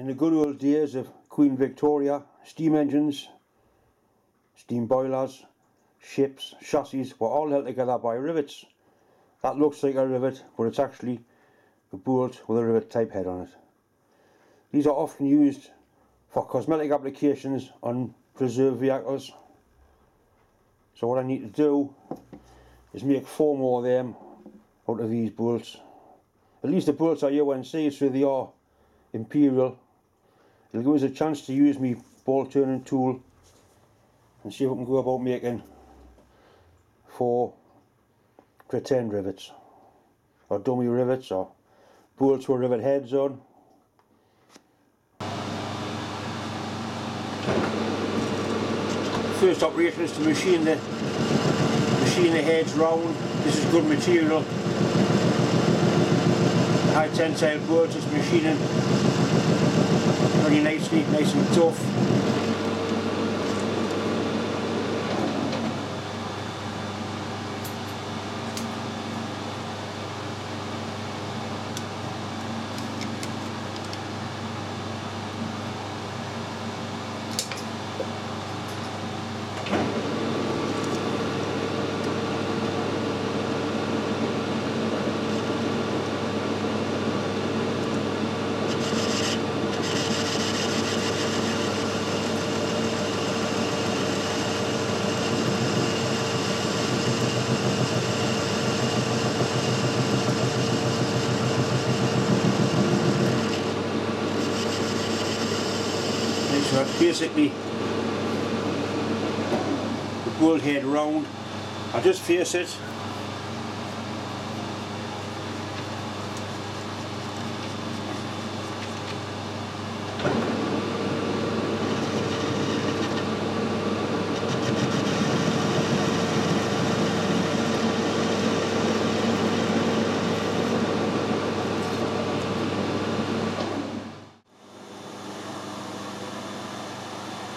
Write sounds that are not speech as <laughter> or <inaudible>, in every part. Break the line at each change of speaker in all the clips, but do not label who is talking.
In the good old days of Queen Victoria, steam engines, steam boilers, ships, chassis were all held together by rivets. That looks like a rivet, but it's actually a bolt with a rivet type head on it. These are often used for cosmetic applications on preserved vehicles. So what I need to do is make four more of them out of these bolts. At least the bolts are UNC so they are Imperial. It'll give us a chance to use my ball turning tool and see if we can go about making four pretend rivets or dummy rivets or bolts with rivet heads on first operation is to machine the machine the heads round. This is good material. High tensile boards is machining nicely, nice and tough. So basically the bull head round. I just face it.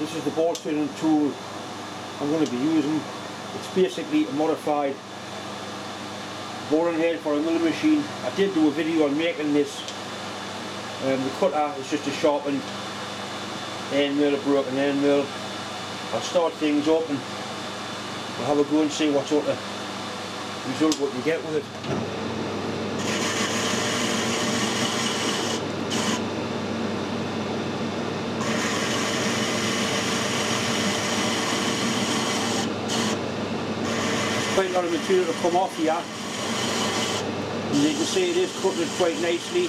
This is the ball turning tool I'm going to be using. It's basically a modified boring head for a milling machine. I did do a video on making this. Um, the cutter is just a sharpened end mill, a broken end mill. I'll start things up and we'll have a go and see what sort of result what you get with it. Quite a lot of material to come off here and you can see it is cutting it quite nicely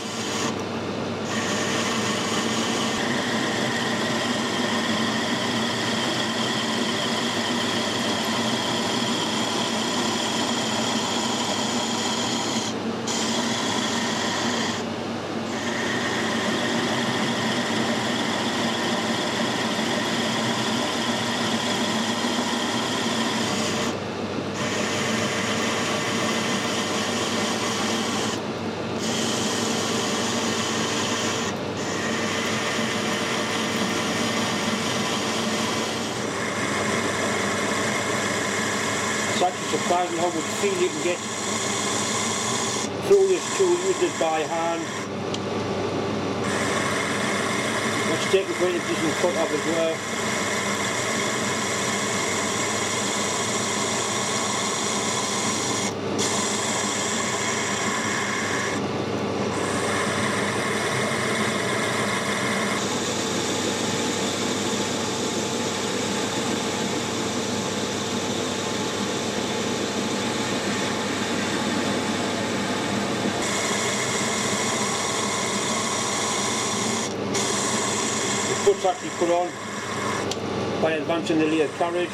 surprising how much feel you can get through this tool used it by hand. Let's take advantage of this cut up as well. Foot's actually put on by advancing the layered carriage.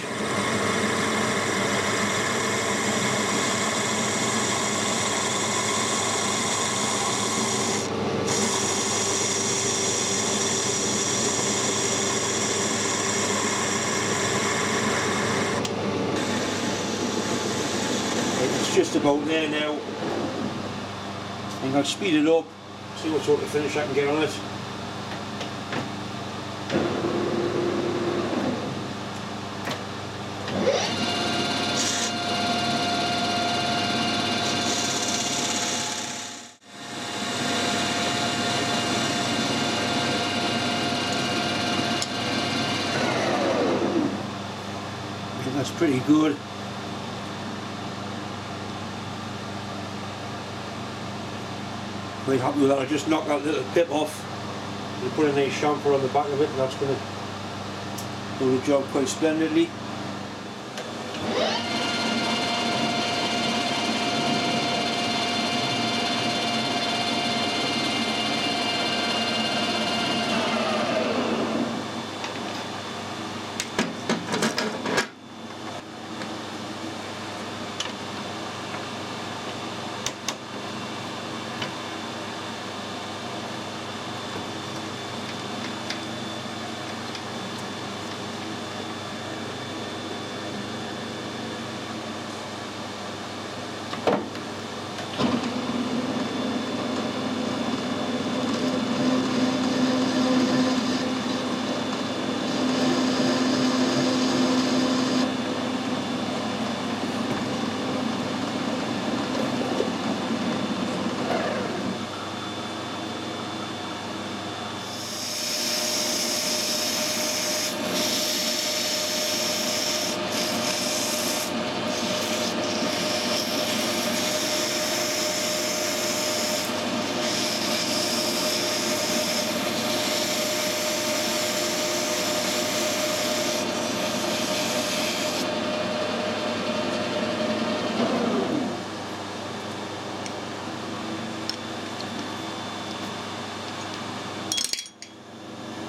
It's just about there now. I'm going to speed it up, see what sort of finish I can get on it. That's pretty good. Quite happy with that. I just knocked that little pip off. We put a nice chamfer on the back of it and that's going to do the job quite splendidly.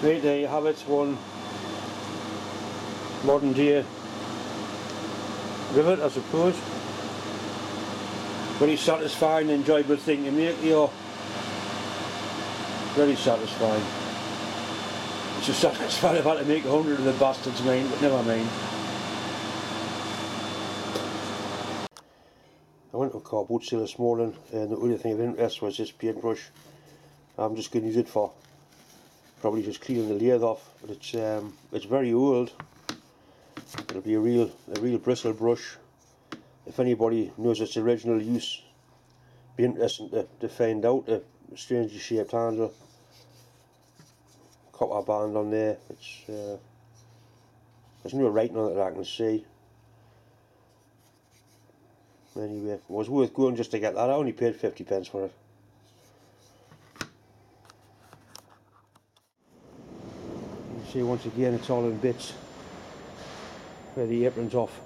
Right, there you have it, one modern day rivet I suppose. Very satisfying, enjoyable thing to make, you. Very satisfying. It's just satisfying if I had to make a hundred of the bastards, mine, but never mind. I went to a car boot sale this morning and the only thing of interest was this paintbrush. I'm just going to use it for probably just cleaning the lathe off but it's um, it's very old. It'll be a real a real bristle brush. If anybody knows its original use be interesting to, to find out. A strangely shaped handle. Copper band on there. It's uh, there's no writing on it that I can see. Anyway it was worth going just to get that. I only paid 50 pence for it see once again it's all in bits where the apron's off.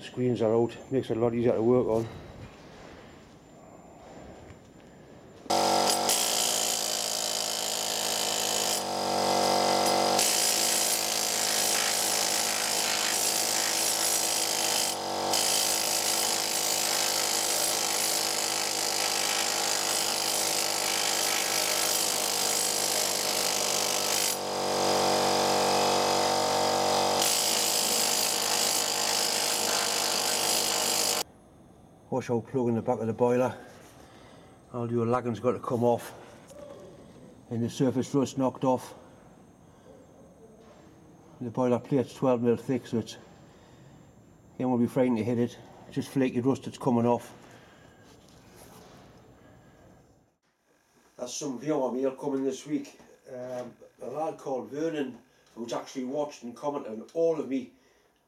Screens are out makes it a lot easier to work on washout plug in the back of the boiler. All your lagging's got to come off and the surface rust knocked off. The boiler plate's 12 mil thick so it's you won't be frightened to hit it. Just flaky rust that's coming off. That's some viewer mail coming this week. Um, a lad called Vernon who's actually watched and commented on all of me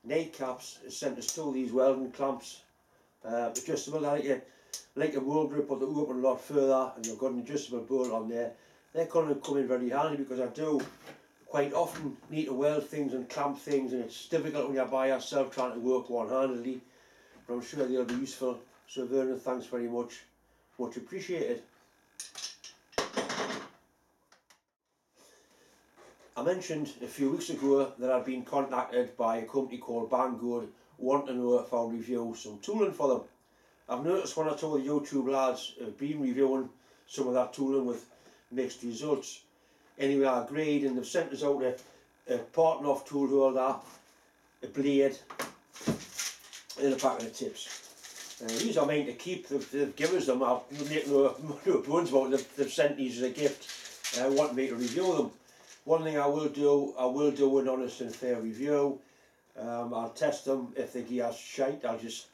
nightcaps sent us still these welding clamps uh, adjustable like a, like a mole grip but they open a lot further and you've got an adjustable bolt on there. They're going to come in very handy because I do quite often need to weld things and clamp things and it's difficult when you're by yourself trying to work one-handedly but I'm sure they'll be useful. So Vernon, thanks very much. Much appreciated. I mentioned a few weeks ago that I'd been contacted by a company called Banggood want to know if I'll review some tooling for them. I've noticed when I told the YouTube lads have been reviewing some of that tooling with mixed results. Anyway, I agreed and they've sent us out a, a parting off tool holder, a blade, and a packet of tips. Uh, these are mine to keep, they've, they've given us them, I've make no, <laughs> no bones about they've, they've sent these as a gift. I uh, want me to review them. One thing I will do, I will do an honest and fair review. Um, I'll test them. If the gear's shite, I'll just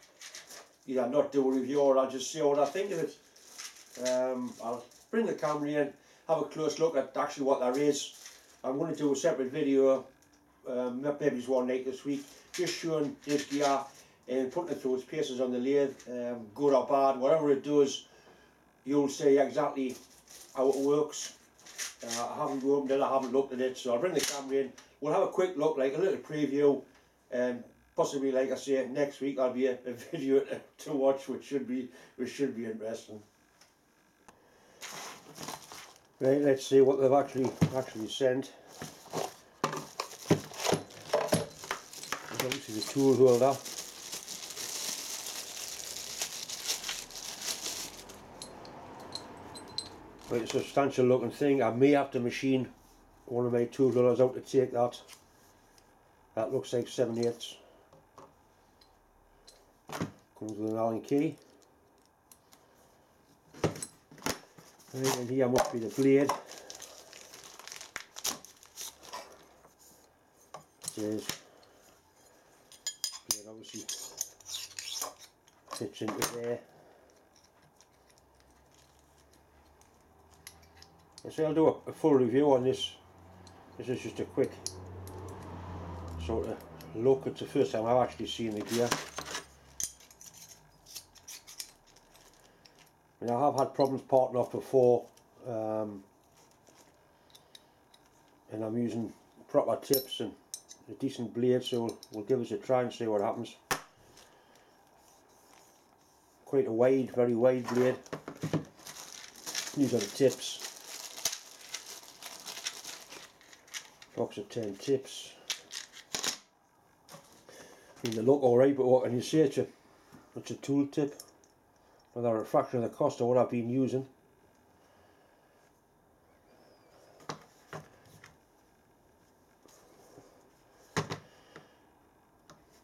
either not do a review or I'll just see what I think of it. Um, I'll bring the camera in, have a close look at actually what there is. I'm going to do a separate video, um, maybe it's one night this week, just showing this gear and putting it through its paces on the lathe, um, good or bad, whatever it does, you'll see exactly how it works. Uh, I haven't opened it, I haven't looked at it, so I'll bring the camera in. We'll have a quick look, like a little preview, and possibly, like I say, next week I'll be a, a <laughs> video to, to watch, which should be which should be interesting. Right, let's see what they've actually actually sent. Obviously the tool holder. Quite a substantial looking thing. I may have to machine one of my tool holders out to take that. That looks like 7 eighths. Comes with an Allen key. And here must be the blade. There's blade obviously fits into there. So I'll do a full review on this. This is just a quick sort of look. It's the first time I've actually seen the gear. I, mean, I have had problems parting off before um, and I'm using proper tips and a decent blade so we'll, we'll give us a try and see what happens. Quite a wide, very wide blade. These are the tips. box of 10 tips. Mean, they look alright, but what can you say? It's a, tool tip. Another a fraction of the cost of what I've been using.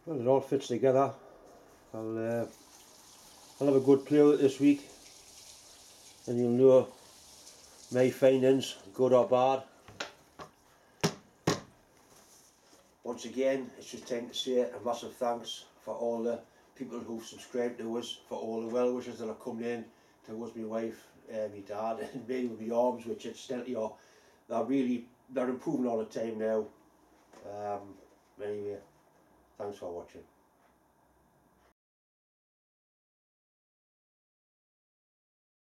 Well, it all fits together. I'll, uh, I'll have a good play with it this week. And you'll know my findings, good or bad. Once again, it's just time to say a massive thanks for all the people who've subscribed to us, for all the well wishes that have come in towards my wife, uh, my dad, <laughs> and me with my arms, which incidentally are they're really they're improving all the time now. Um, anyway, thanks for watching.